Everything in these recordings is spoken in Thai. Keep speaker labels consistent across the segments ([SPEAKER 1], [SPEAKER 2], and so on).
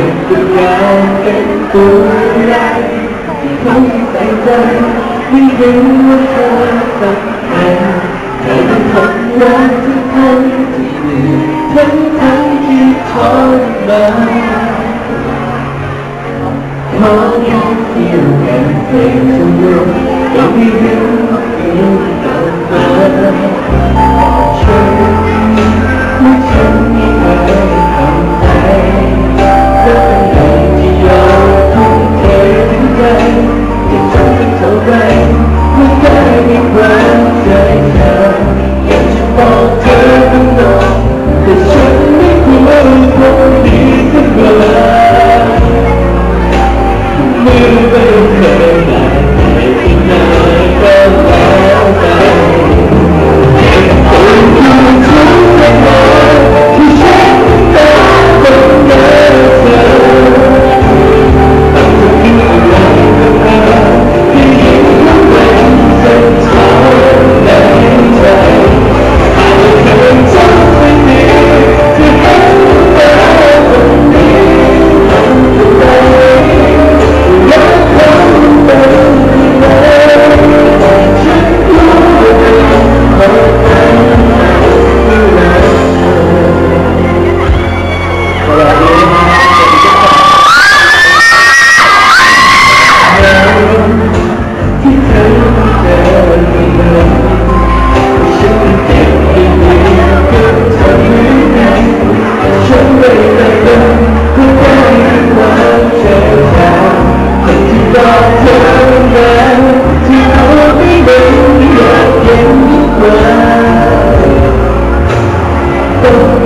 [SPEAKER 1] จะเก็บตัวอย่างเป็นตัวอย่างที่เขาใส่ใจไม่รู้ว่าเธอสักแค่เธ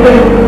[SPEAKER 1] ต้อ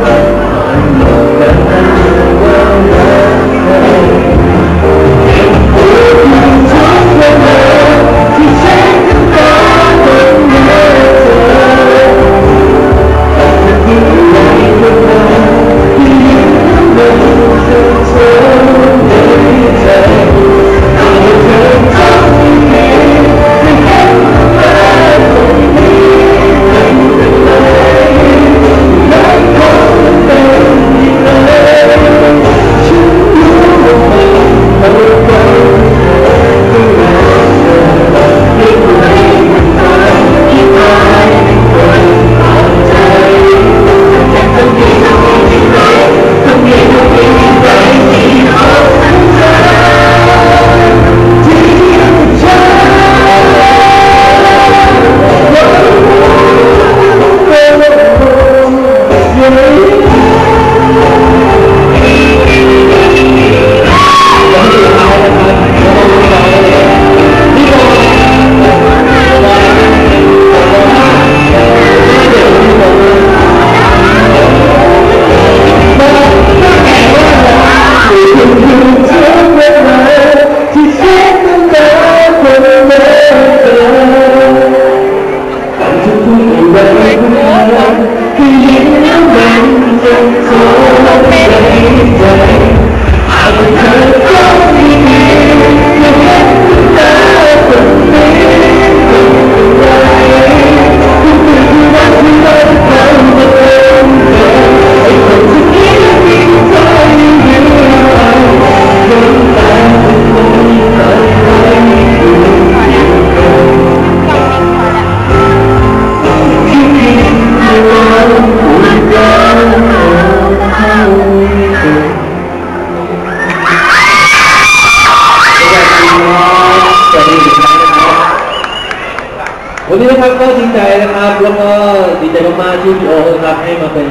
[SPEAKER 2] ก็ดีใจมากๆที่พี่โอ๊คนะครับให้มาเป็น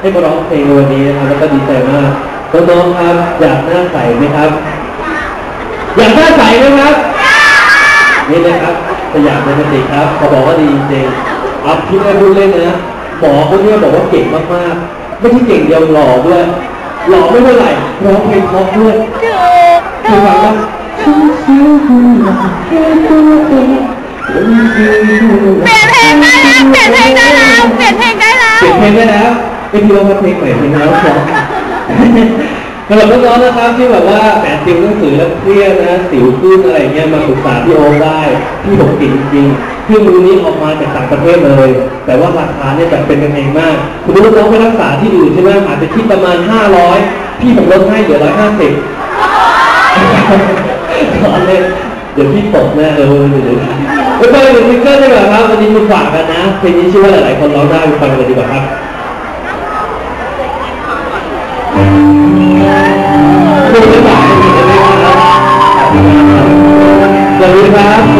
[SPEAKER 2] ให้มาร้องเพลงในวันนี้นะครับแล้วก็ดีใจมากน้องๆครับ อยากหน้าใสไหมครับ อยากหน้าใสไหมครับนี่นะครับสยามเดนติกครับเขาบอกว่าดีจริงๆเอาพี่แม่พูดเล่นนะหมอคนนี้บอกว่าเก่งมากๆ ไม่ใช่เก่งเดียวหล่อด้วยหล่อไม่เท่าไหร่ร้องเพลงเพราะด้วยเคยฟังปะ
[SPEAKER 1] ฉันเสียหัวแค่ตัวเองคนเดียว
[SPEAKER 3] เปลี่ยนเพลงได้แล้วเปลี่ยนเพลงได้แล้วเปลี่ยนเพลงได้แล้ว
[SPEAKER 2] เปลี่ยนเพลงได้แล้วไอพี่ลองมาเพลงใหม่เพลงแล้วฟ้องสำหรับน้องๆนะครับที่แบบว่าแหมติวหนังสือแล้วเครียดนะสิวขึ้นอะไรเงี้ยมาปรึกษาพี่โอคได้พี่ผมเก่งจริงๆเครื่องมือนี้ออกมาจากต่างประเทศเลย แต่ว่าราคาเนี่ยแบบเป็นกันเองมากคุณรู้น้องไปรักษาที่อื่นใช่ไหมอาจจะคิดประมาณ 500 พี่ผมลดให้เหลือ150ตอนเล่นเดี๋ยวพี่ตกแน่เลยเดี๋ยว ไปฟังหนึ่งซิงเกิลดีกว่าครับวันนี้มาฝากกันนะเพลงนี้เชื่อว่าหลายๆคนร้องได้ไปฟังกันเลยดีกว่าครับคุณจะฝากให้ดีได้ไหมครับสวัสดีครับสวัสดีครับ